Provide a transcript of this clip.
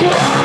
Yeah.